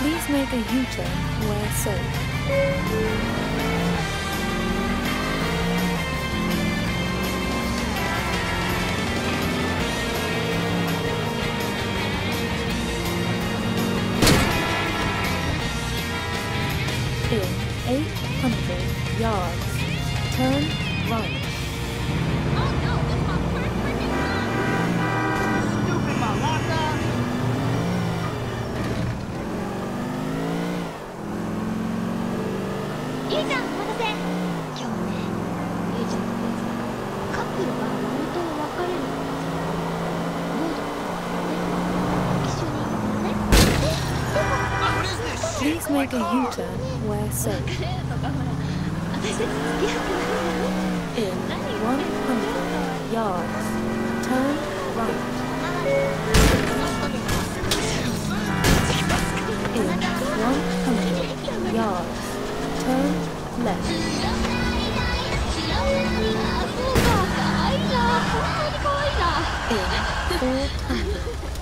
Please make a U-turn where safe. In 800 yards, turn right. Oh, Stupid Make a U-turn. Uh, We're. In 100 yards, turn right. In 100 yards, turn left. In 400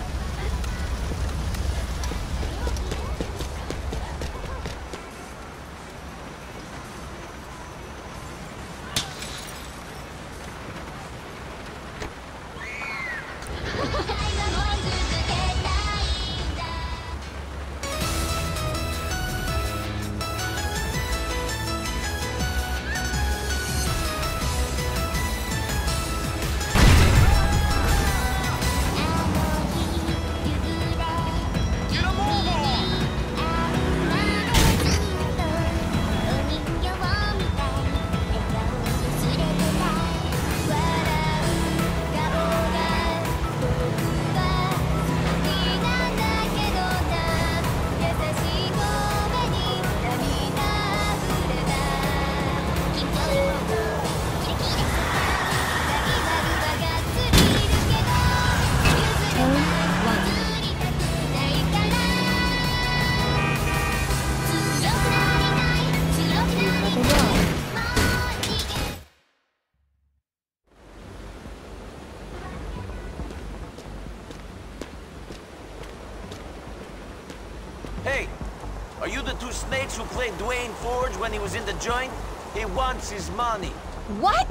are you the two snakes who played Dwayne Forge when he was in the joint? He wants his money. What?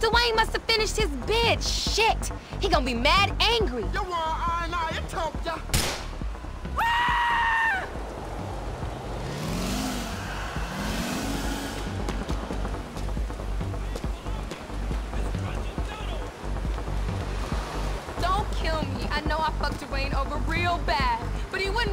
Dwayne must have finished his bid. Shit. He gonna be mad angry. You want I and I, it told ya. Don't kill me. I know I fucked Dwayne over real bad, but he wouldn't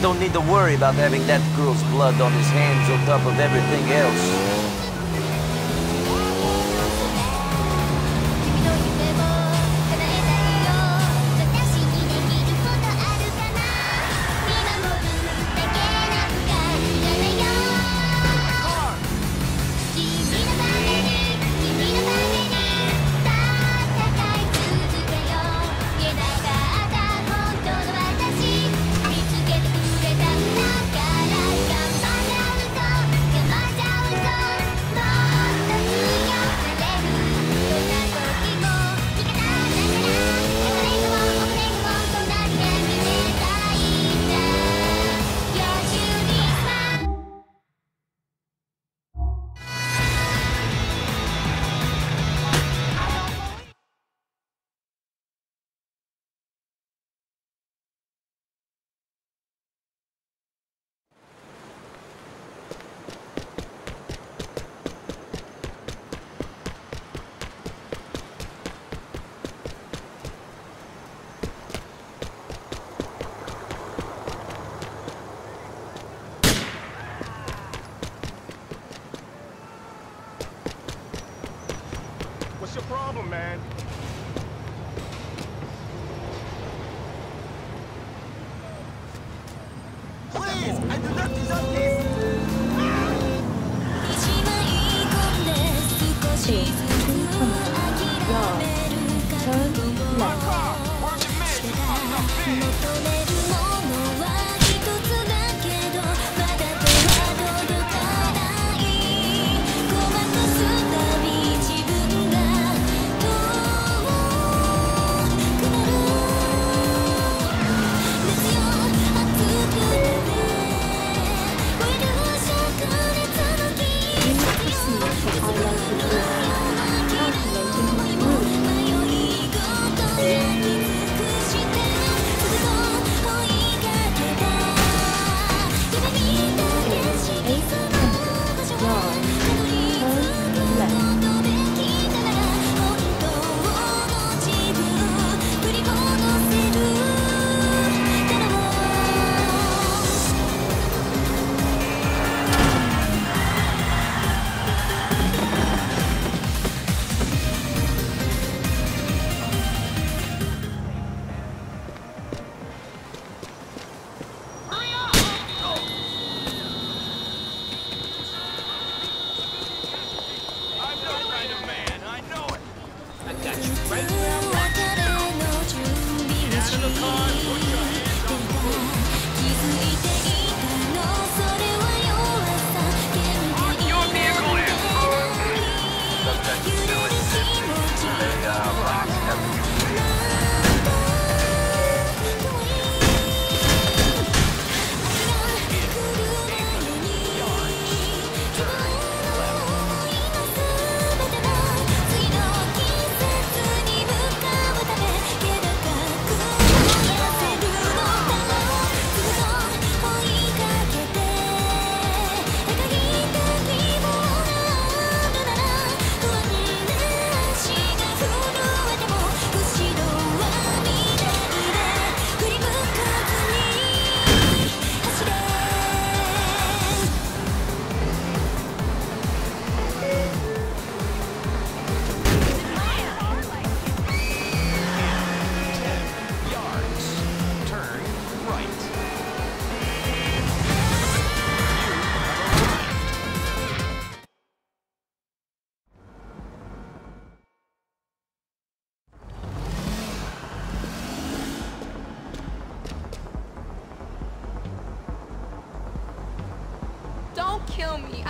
don't need to worry about having that girl's blood on his hands on top of everything else. 'What's your problem, man? Please, I do not deserve this. In 200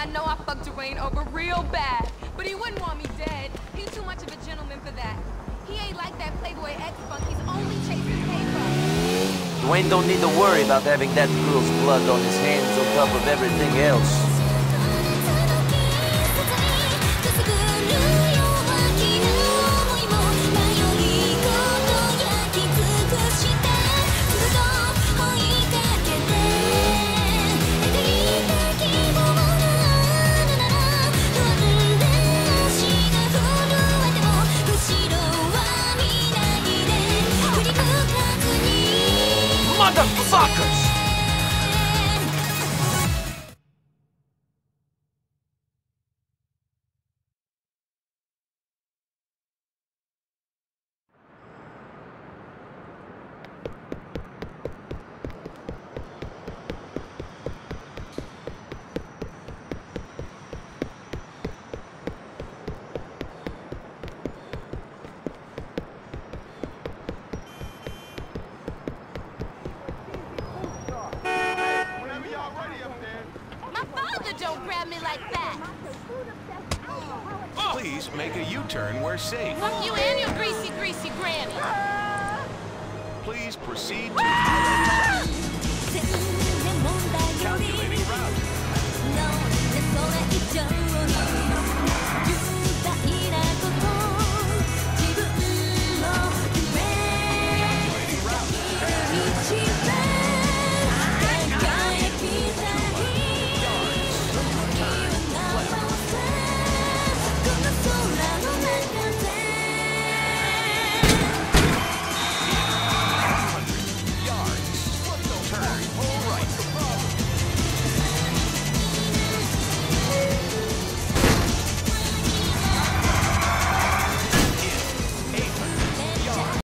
I know I fucked Dwayne over real bad, but he wouldn't want me dead. He's too much of a gentleman for that. He ain't like that Playboy X-punk. He's only chasing paper. Dwayne don't need to worry about having that girl's blood on his hands on top of everything else. Motherfuckers! Don't grab me like that. Oh. Please make a U-turn where safe. Fuck you and your greasy, greasy granny. Please proceed to ah! calculating route.